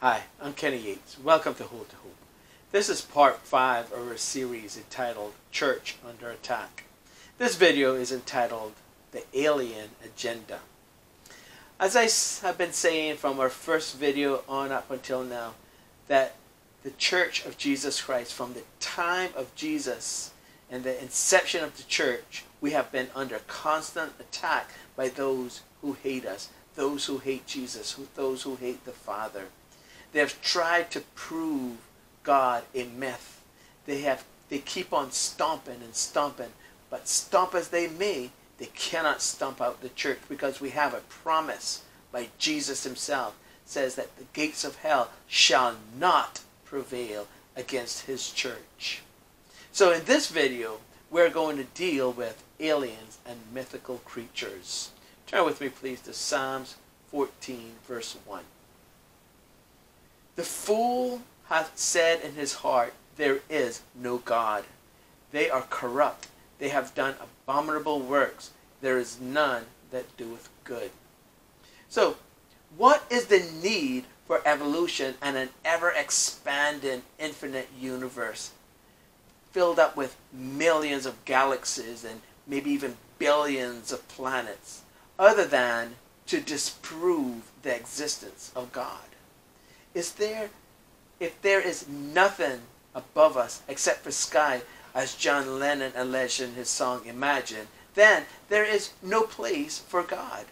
Hi, I'm Kenny Yates. Welcome to Hold to Hope. This is part 5 of a series entitled Church Under Attack. This video is entitled The Alien Agenda. As I have been saying from our first video on up until now, that the Church of Jesus Christ, from the time of Jesus and the inception of the church, we have been under constant attack by those who hate us, those who hate Jesus, those who hate the Father. They have tried to prove God a myth. They have they keep on stomping and stomping, but stomp as they may, they cannot stomp out the church because we have a promise by Jesus himself says that the gates of hell shall not prevail against his church. So in this video, we're going to deal with aliens and mythical creatures. Turn with me please to Psalms 14 verse 1. The fool hath said in his heart, There is no God. They are corrupt. They have done abominable works. There is none that doeth good. So, what is the need for evolution and an ever expanding infinite universe filled up with millions of galaxies and maybe even billions of planets, other than to disprove the existence of God? Is there, if there is nothing above us except for sky, as John Lennon alleged in his song Imagine, then there is no place for God,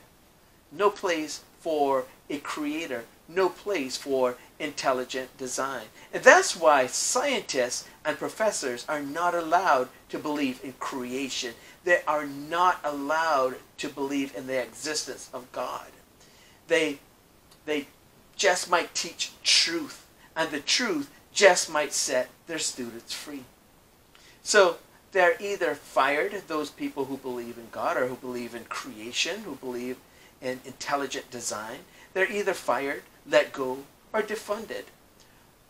no place for a creator, no place for intelligent design. And that's why scientists and professors are not allowed to believe in creation. They are not allowed to believe in the existence of God. They, they just might teach truth, and the truth just might set their students free. So they're either fired, those people who believe in God or who believe in creation, who believe in intelligent design. They're either fired, let go, or defunded.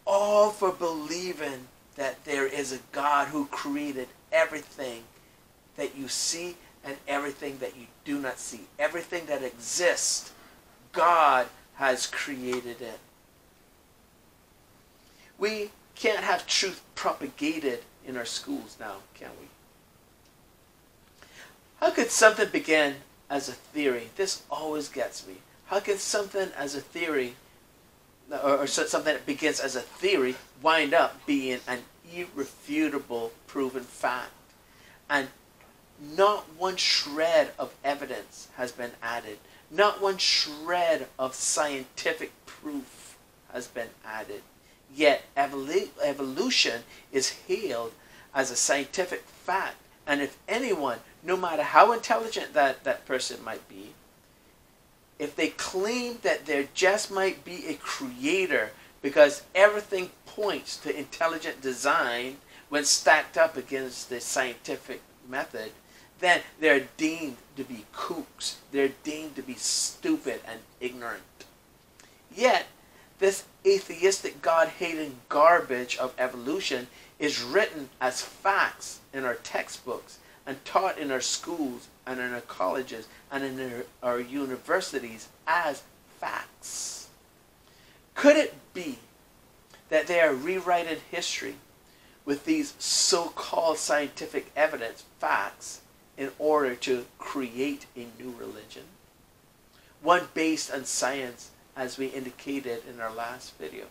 All for believing that there is a God who created everything that you see and everything that you do not see. Everything that exists, God has created it. We can't have truth propagated in our schools now, can we? How could something begin as a theory? This always gets me. How can something as a theory, or, or something that begins as a theory, wind up being an irrefutable proven fact? And not one shred of evidence has been added not one shred of scientific proof has been added. Yet evolu- evolution is hailed as a scientific fact. And if anyone, no matter how intelligent that, that person might be, if they claim that there just might be a creator because everything points to intelligent design when stacked up against the scientific method, then they're deemed to be kooks. They're deemed to be stupid and ignorant. Yet, this atheistic, God hating garbage of evolution is written as facts in our textbooks and taught in our schools and in our colleges and in our, our universities as facts. Could it be that they are rewriting history with these so called scientific evidence, facts, in order to create a new religion. One based on science, as we indicated in our last video.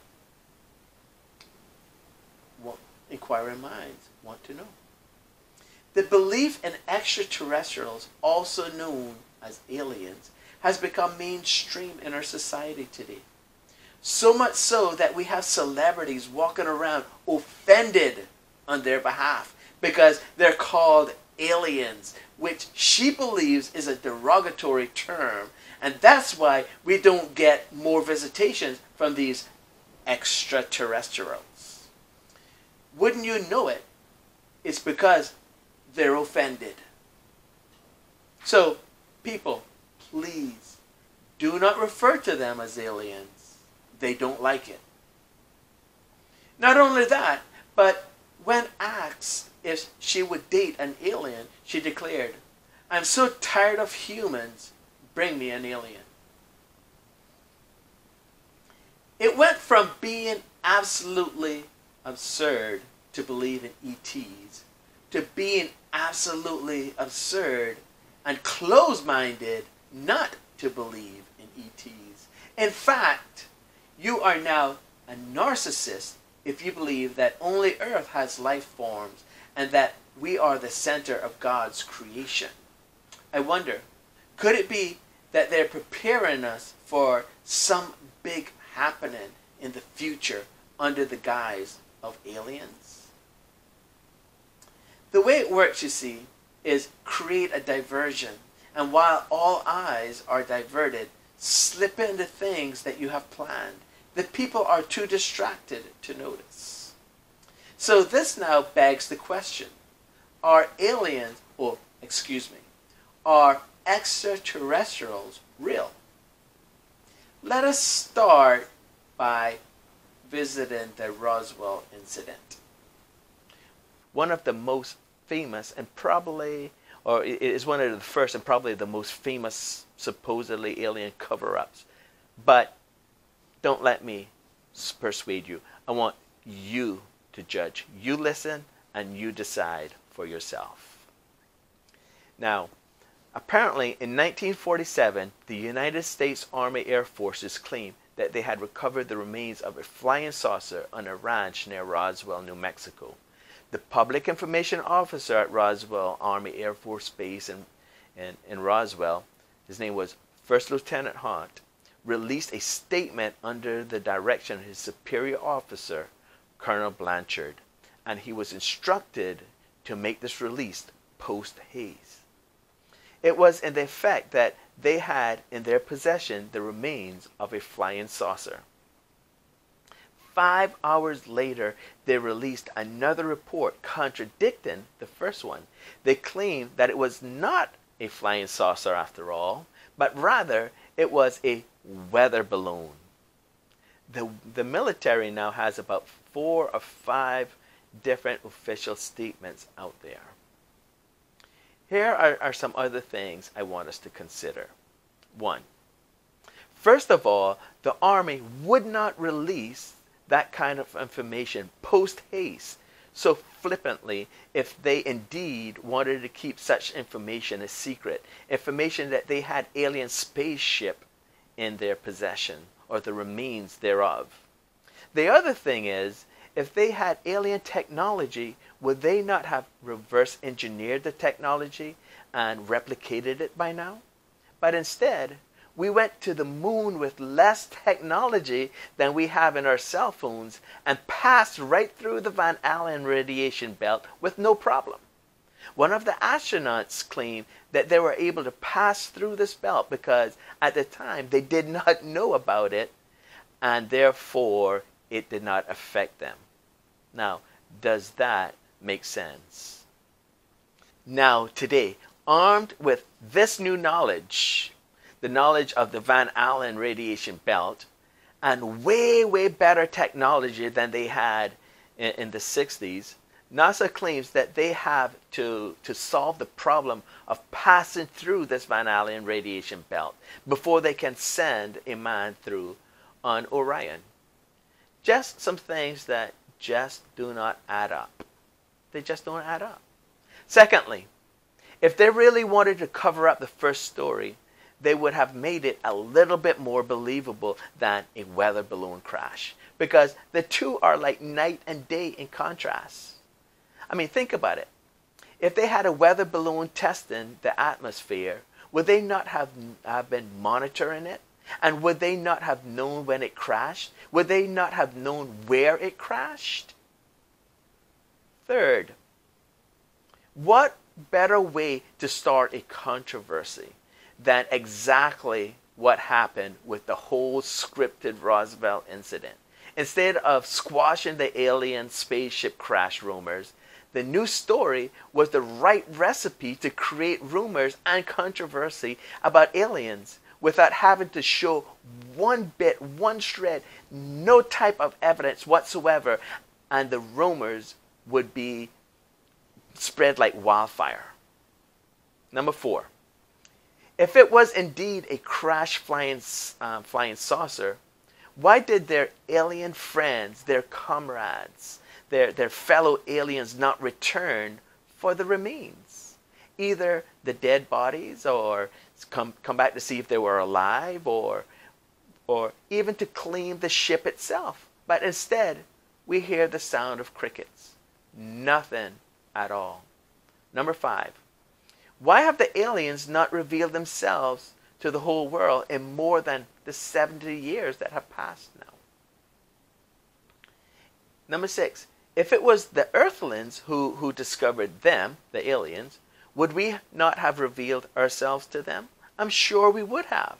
Well, inquiring minds want to know. The belief in extraterrestrials, also known as aliens, has become mainstream in our society today. So much so that we have celebrities walking around offended on their behalf because they're called aliens, which she believes is a derogatory term. And that's why we don't get more visitations from these extraterrestrials. Wouldn't you know it? It's because they're offended. So, people, please do not refer to them as aliens. They don't like it. Not only that, but when asked if she would date an alien, she declared, I'm so tired of humans, bring me an alien. It went from being absolutely absurd to believe in ETs, to being absolutely absurd and closed minded not to believe in ETs. In fact, you are now a narcissist if you believe that only Earth has life forms and that we are the center of God's creation. I wonder, could it be that they're preparing us for some big happening in the future under the guise of aliens? The way it works, you see, is create a diversion. And while all eyes are diverted, slip into things that you have planned. The people are too distracted to notice. So this now begs the question Are aliens, or excuse me, are extraterrestrials real? Let us start by visiting the Roswell incident. One of the most famous and probably, or it is one of the first and probably the most famous supposedly alien cover ups. But don't let me persuade you. I want you to judge. You listen and you decide for yourself. Now, apparently in 1947, the United States Army Air Forces claimed that they had recovered the remains of a flying saucer on a ranch near Roswell, New Mexico. The public information officer at Roswell Army Air Force Base in, in, in Roswell, his name was First Lieutenant Haut, released a statement under the direction of his superior officer, Colonel Blanchard, and he was instructed to make this release post haste. It was in the effect that they had in their possession the remains of a flying saucer. Five hours later, they released another report contradicting the first one. They claimed that it was not a flying saucer after all, but rather it was a weather balloon. The, the military now has about four or five different official statements out there. Here are, are some other things I want us to consider. One, first of all, the Army would not release that kind of information post haste so flippantly if they indeed wanted to keep such information a secret, information that they had alien spaceship in their possession or the remains thereof. The other thing is, if they had alien technology, would they not have reverse engineered the technology and replicated it by now? But instead, we went to the moon with less technology than we have in our cell phones and passed right through the Van Allen radiation belt with no problem. One of the astronauts claimed that they were able to pass through this belt because at the time they did not know about it and therefore it did not affect them. Now, does that make sense? Now, today, armed with this new knowledge, the knowledge of the Van Allen radiation belt and way, way better technology than they had in, in the 60s, NASA claims that they have to, to solve the problem of passing through this Van Allen radiation belt before they can send a man through on Orion. Just some things that just do not add up. They just don't add up. Secondly, if they really wanted to cover up the first story, they would have made it a little bit more believable than a weather balloon crash because the two are like night and day in contrast. I mean, think about it. If they had a weather balloon testing the atmosphere, would they not have, have been monitoring it? And would they not have known when it crashed? Would they not have known where it crashed? Third, what better way to start a controversy than exactly what happened with the whole scripted Roswell incident. Instead of squashing the alien spaceship crash rumors, the new story was the right recipe to create rumors and controversy about aliens without having to show one bit, one shred, no type of evidence whatsoever, and the rumors would be spread like wildfire. Number four, if it was indeed a crash flying, uh, flying saucer, Why did their alien friends, their comrades, their, their fellow aliens not return for the remains? Either the dead bodies or come, come back to see if they were alive or, or even to claim the ship itself. But instead, we hear the sound of crickets. Nothing at all. Number five, why have the aliens not revealed themselves to the whole world in more than the 70 years that have passed now? Number six, if it was the earthlings who, who discovered them, the aliens, would we not have revealed ourselves to them? I'm sure we would have.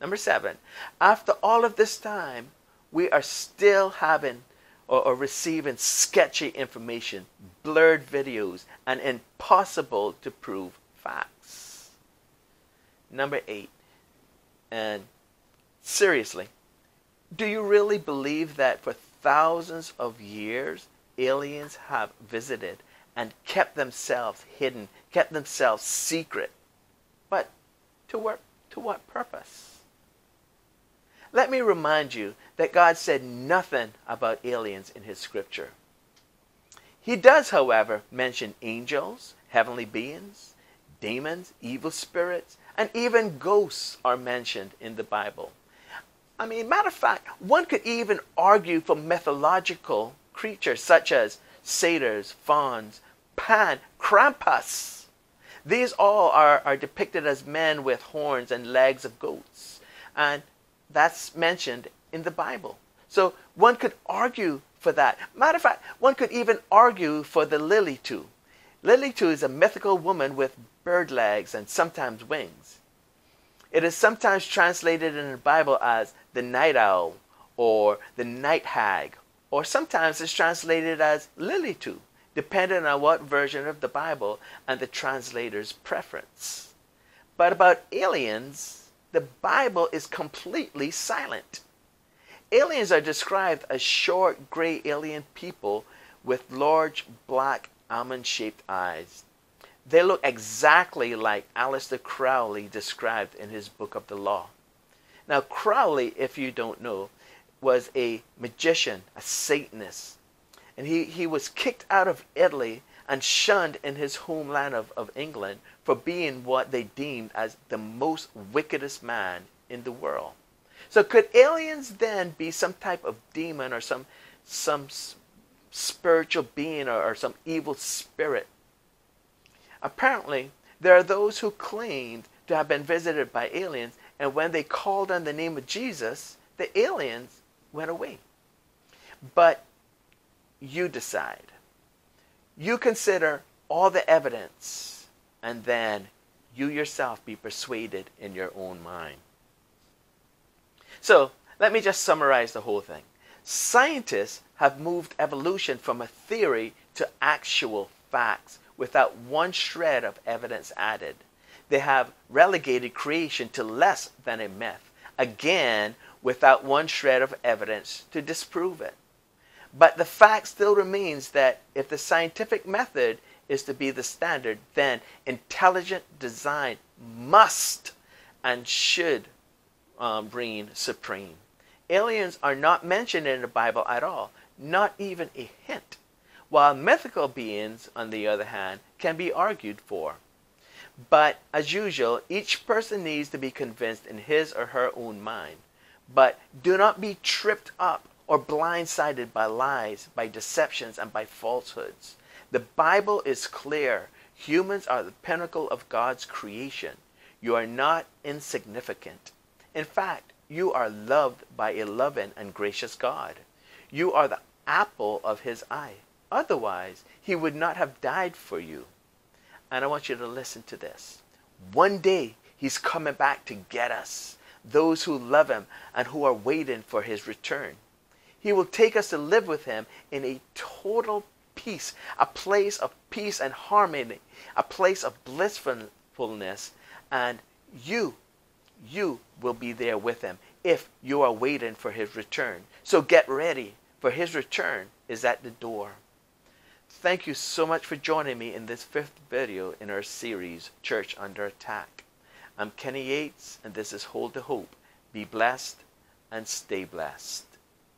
Number seven, after all of this time, we are still having or, or receiving sketchy information, blurred videos, and impossible to prove facts. Number eight, and seriously, do you really believe that for thousands of years aliens have visited and kept themselves hidden, kept themselves secret? But to what, to what purpose? Let me remind you that God said nothing about aliens in His scripture. He does, however, mention angels, heavenly beings, demons, evil spirits, and even ghosts are mentioned in the Bible. I mean, matter of fact, one could even argue for mythological creatures such as satyrs, fauns, Pan, Krampus. These all are, are depicted as men with horns and legs of goats. And that's mentioned in the Bible. So one could argue for that. Matter of fact, one could even argue for the Lilitu. Lily too is a mythical woman with bird legs and sometimes wings. It is sometimes translated in the Bible as the night owl or the night hag, or sometimes it's translated as Lilitu, depending on what version of the Bible and the translator's preference. But about aliens, the Bible is completely silent. Aliens are described as short, gray alien people with large, black, almond shaped eyes. They look exactly like Aleister Crowley described in his book of the law. Now, Crowley, if you don't know, was a magician, a Satanist. And he, he was kicked out of Italy and shunned in his homeland of, of England for being what they deemed as the most wickedest man in the world. So could aliens then be some type of demon or some some spiritual being or, or some evil spirit? Apparently, there are those who claimed to have been visited by aliens, and when they called on the name of Jesus, the aliens went away. But you decide. You consider all the evidence and then you yourself be persuaded in your own mind. So, let me just summarize the whole thing. Scientists have moved evolution from a theory to actual facts without one shred of evidence added. They have relegated creation to less than a myth, again, without one shred of evidence to disprove it. But the fact still remains that if the scientific method is to be the standard, then intelligent design must and should um, reign supreme. Aliens are not mentioned in the Bible at all, not even a hint, while mythical beings, on the other hand, can be argued for. But as usual, each person needs to be convinced in his or her own mind. But do not be tripped up or blindsided by lies, by deceptions, and by falsehoods. The Bible is clear. Humans are the pinnacle of God's creation. You are not insignificant. In fact, you are loved by a loving and gracious God. You are the apple of his eye. Otherwise, he would not have died for you. And I want you to listen to this. One day, he's coming back to get us, those who love him and who are waiting for his return. He will take us to live with him in a total peace, a place of peace and harmony, a place of blissfulness, and you, you will be there with him if you are waiting for his return. So get ready, for his return is at the door. Thank you so much for joining me in this fifth video in our series, Church Under Attack. I'm Kenny Yates, and this is Hold the Hope. Be blessed. and stay blessed.